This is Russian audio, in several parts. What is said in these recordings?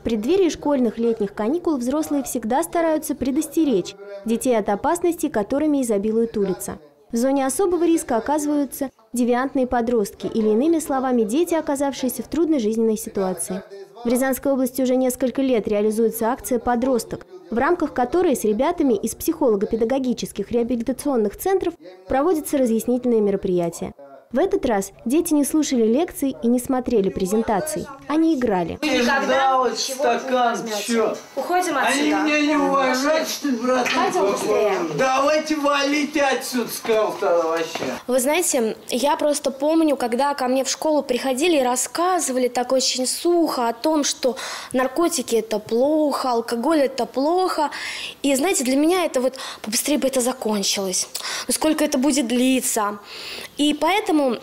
В преддверии школьных летних каникул взрослые всегда стараются предостеречь детей от опасностей, которыми изобилует улица. В зоне особого риска оказываются девиантные подростки или, иными словами, дети, оказавшиеся в трудной жизненной ситуации. В Рязанской области уже несколько лет реализуется акция «Подросток», в рамках которой с ребятами из психолого-педагогических реабилитационных центров проводятся разъяснительные мероприятия. В этот раз дети не слушали лекций и не смотрели презентаций. Они играли. Никогда вот стакан, чё? Уходим отсюда. Они меня не уважают, что ли, брат? Пойдем быстрее. Давайте валите отсюда, сказал тогда вообще. Вы знаете, я просто помню, когда ко мне в школу приходили и рассказывали так очень сухо о том, что наркотики это плохо, алкоголь это плохо. И знаете, для меня это вот побыстрее бы это закончилось. Ну, сколько это будет длиться. И поэтому,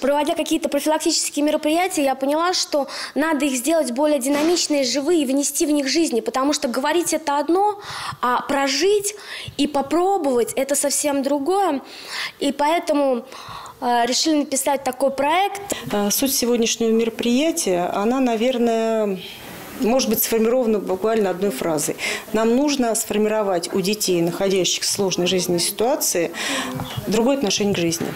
проводя какие-то профилактические мероприятия, я поняла, что надо их сделать более динамичные, живые, внести в них жизни, потому что говорить это одно, а прожить и попробовать это совсем другое. И поэтому э, решили написать такой проект. Э, суть сегодняшнего мероприятия, она, наверное, может быть сформировано буквально одной фразой. Нам нужно сформировать у детей, находящихся в сложной жизненной ситуации, другое отношение к жизни.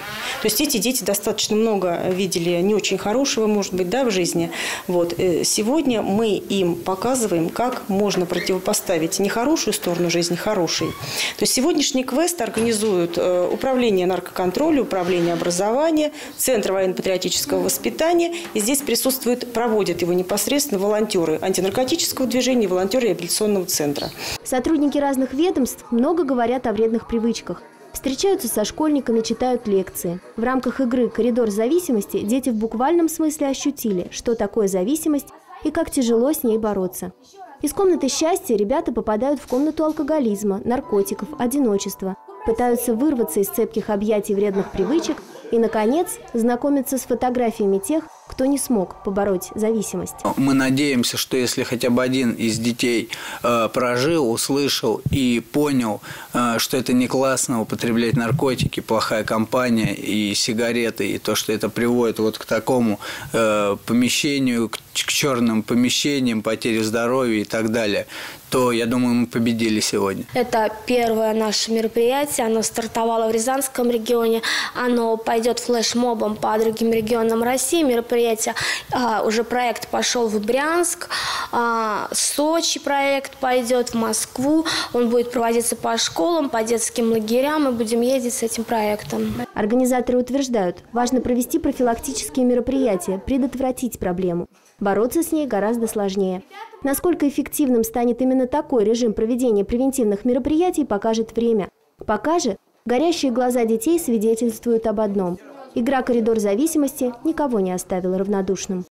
То есть эти дети достаточно много видели не очень хорошего, может быть, да, в жизни. Вот. Э, сегодня мы им показываем, как можно противопоставить нехорошую сторону жизни хорошей. То есть сегодняшний квест организуют э, Управление наркоконтроля, Управление образования, Центр военно-патриотического воспитания. И здесь присутствуют, проводят его непосредственно волонтеры антинаркотического движения, волонтеры реабилитационного центра. Сотрудники разных ведомств много говорят о вредных привычках. Встречаются со школьниками, читают лекции. В рамках игры «Коридор зависимости» дети в буквальном смысле ощутили, что такое зависимость и как тяжело с ней бороться. Из комнаты счастья ребята попадают в комнату алкоголизма, наркотиков, одиночества, пытаются вырваться из цепких объятий вредных привычек и, наконец, знакомиться с фотографиями тех, кто не смог побороть зависимость. Мы надеемся, что если хотя бы один из детей э, прожил, услышал и понял, э, что это не классно употреблять наркотики, плохая компания и сигареты, и то, что это приводит вот к такому э, помещению, к, к черным помещениям, потере здоровья и так далее, то, я думаю, мы победили сегодня. Это первое наше мероприятие. Оно стартовало в Рязанском регионе. Оно пойдет флешмобом по другим регионам России. Мероприятие, а, уже проект пошел в Брянск. А, Сочи проект пойдет в Москву. Он будет проводиться по школам, по детским лагерям. Мы будем ездить с этим проектом. Организаторы утверждают, важно провести профилактические мероприятия, предотвратить проблему. Бороться с ней гораздо сложнее. Насколько эффективным станет именно такой режим проведения превентивных мероприятий, покажет время. Пока же горящие глаза детей свидетельствуют об одном. Игра «Коридор зависимости» никого не оставила равнодушным.